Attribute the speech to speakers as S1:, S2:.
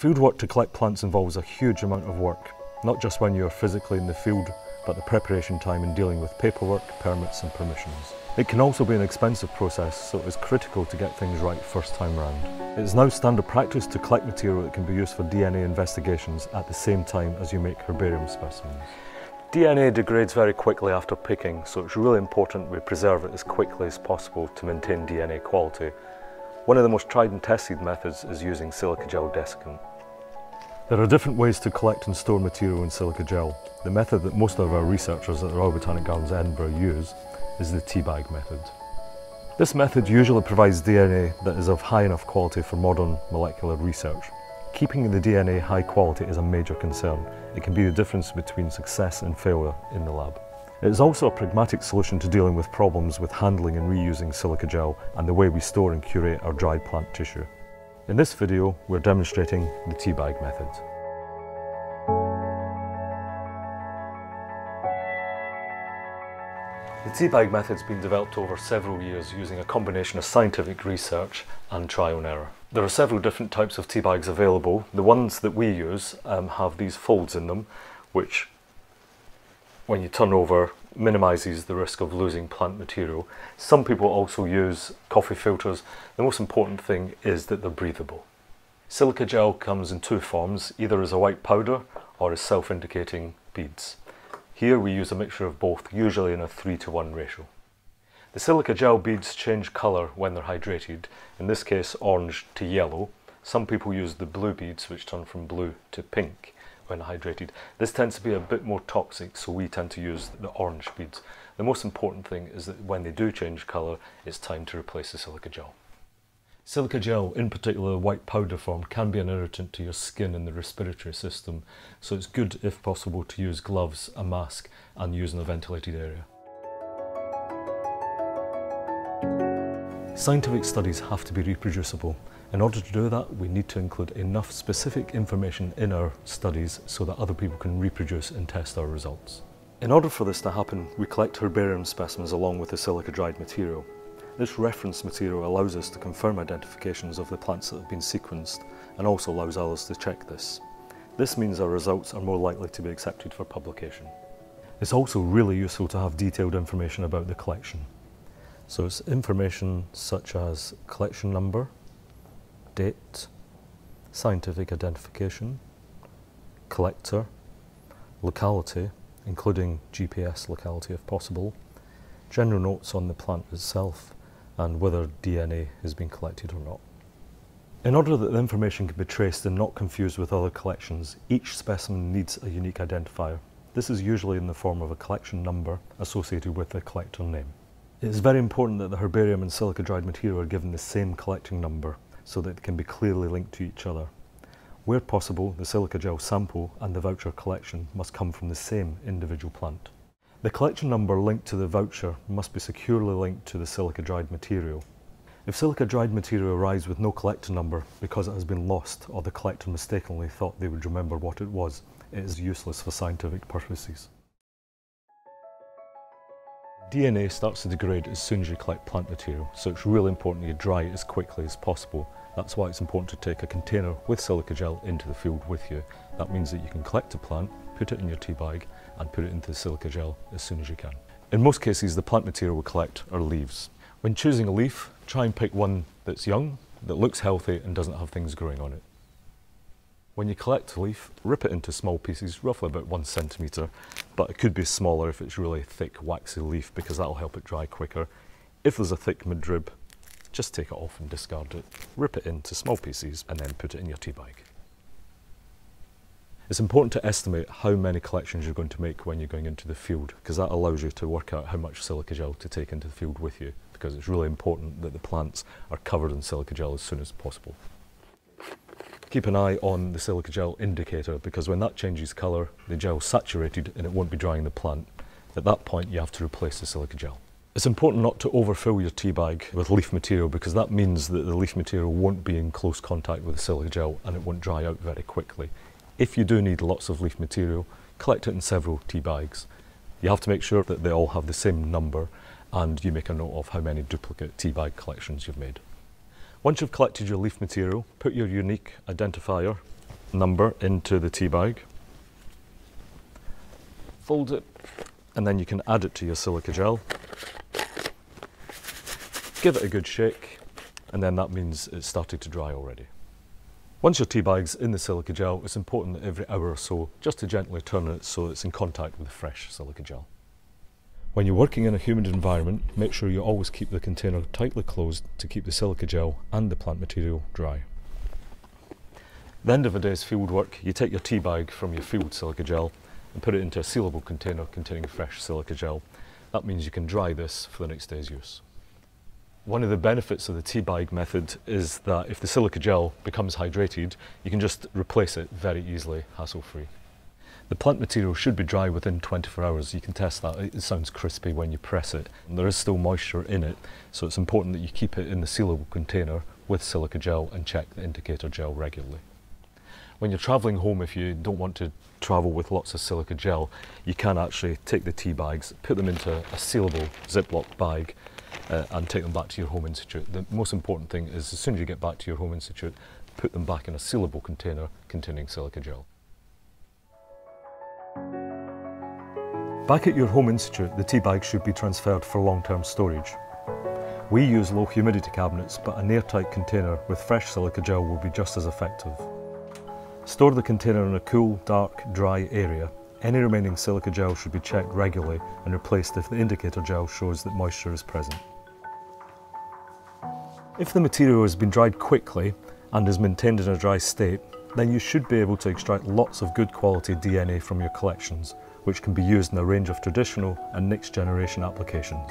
S1: Fieldwork to collect plants involves a huge amount of work, not just when you are physically in the field, but the preparation time in dealing with paperwork, permits and permissions. It can also be an expensive process, so it is critical to get things right first time round. It is now standard practice to collect material that can be used for DNA investigations at the same time as you make herbarium specimens. DNA degrades very quickly after picking, so it's really important we preserve it as quickly as possible to maintain DNA quality. One of the most tried and tested methods is using silica gel desiccant. There are different ways to collect and store material in silica gel. The method that most of our researchers at the Royal Botanic Gardens Edinburgh use is the tea bag method. This method usually provides DNA that is of high enough quality for modern molecular research. Keeping the DNA high quality is a major concern. It can be the difference between success and failure in the lab. It is also a pragmatic solution to dealing with problems with handling and reusing silica gel and the way we store and curate our dried plant tissue. In this video, we're demonstrating the tea bag method. The tea bag method's been developed over several years using a combination of scientific research and trial and error. There are several different types of tea bags available. The ones that we use um, have these folds in them, which when you turn over minimises the risk of losing plant material. Some people also use coffee filters. The most important thing is that they're breathable. Silica gel comes in two forms, either as a white powder or as self-indicating beads. Here we use a mixture of both, usually in a 3 to 1 ratio. The silica gel beads change colour when they're hydrated, in this case orange to yellow. Some people use the blue beads which turn from blue to pink when hydrated. This tends to be a bit more toxic, so we tend to use the orange beads. The most important thing is that when they do change colour, it's time to replace the silica gel. Silica gel, in particular white powder form, can be an irritant to your skin and the respiratory system, so it's good if possible to use gloves, a mask and use in a ventilated area. Scientific studies have to be reproducible. In order to do that, we need to include enough specific information in our studies so that other people can reproduce and test our results. In order for this to happen, we collect herbarium specimens along with the silica dried material. This reference material allows us to confirm identifications of the plants that have been sequenced and also allows others to check this. This means our results are more likely to be accepted for publication. It's also really useful to have detailed information about the collection. So it's information such as collection number, date, scientific identification, collector, locality, including GPS locality if possible, general notes on the plant itself, and whether DNA has been collected or not. In order that the information can be traced and not confused with other collections, each specimen needs a unique identifier. This is usually in the form of a collection number associated with the collector name. It is very important that the herbarium and silica dried material are given the same collecting number so that they can be clearly linked to each other. Where possible, the silica gel sample and the voucher collection must come from the same individual plant. The collection number linked to the voucher must be securely linked to the silica dried material. If silica dried material arrives with no collector number because it has been lost or the collector mistakenly thought they would remember what it was, it is useless for scientific purposes. DNA starts to degrade as soon as you collect plant material, so it's really important you dry it as quickly as possible. That's why it's important to take a container with silica gel into the field with you. That means that you can collect a plant, put it in your tea bag and put it into the silica gel as soon as you can. In most cases, the plant material we collect are leaves. When choosing a leaf, try and pick one that's young, that looks healthy and doesn't have things growing on it. When you collect a leaf, rip it into small pieces, roughly about one centimetre, but it could be smaller if it's really thick, waxy leaf because that'll help it dry quicker. If there's a thick midrib, just take it off and discard it. Rip it into small pieces and then put it in your tea bag. It's important to estimate how many collections you're going to make when you're going into the field because that allows you to work out how much silica gel to take into the field with you because it's really important that the plants are covered in silica gel as soon as possible. Keep an eye on the silica gel indicator because when that changes colour, the gel's saturated and it won't be drying the plant. At that point, you have to replace the silica gel. It's important not to overfill your tea bag with leaf material because that means that the leaf material won't be in close contact with the silica gel and it won't dry out very quickly. If you do need lots of leaf material, collect it in several tea bags. You have to make sure that they all have the same number and you make a note of how many duplicate tea bag collections you've made. Once you've collected your leaf material, put your unique identifier number into the tea bag, fold it, and then you can add it to your silica gel. Give it a good shake, and then that means it's starting to dry already. Once your tea bag's in the silica gel, it's important every hour or so just to gently turn it so it's in contact with the fresh silica gel. When you're working in a humid environment, make sure you always keep the container tightly closed to keep the silica gel and the plant material dry. At the end of a day's field work, you take your tea bag from your field silica gel and put it into a sealable container containing fresh silica gel. That means you can dry this for the next day's use. One of the benefits of the tea bag method is that if the silica gel becomes hydrated, you can just replace it very easily, hassle free. The plant material should be dry within 24 hours. You can test that. It sounds crispy when you press it. And there is still moisture in it, so it's important that you keep it in the sealable container with silica gel and check the indicator gel regularly. When you're travelling home, if you don't want to travel with lots of silica gel, you can actually take the tea bags, put them into a sealable Ziploc bag, uh, and take them back to your home institute. The most important thing is as soon as you get back to your home institute, put them back in a sealable container containing silica gel. Back at your home institute, the tea bags should be transferred for long-term storage. We use low humidity cabinets, but an airtight container with fresh silica gel will be just as effective. Store the container in a cool, dark, dry area. Any remaining silica gel should be checked regularly and replaced if the indicator gel shows that moisture is present. If the material has been dried quickly and is maintained in a dry state, then you should be able to extract lots of good quality DNA from your collections which can be used in a range of traditional and next generation applications.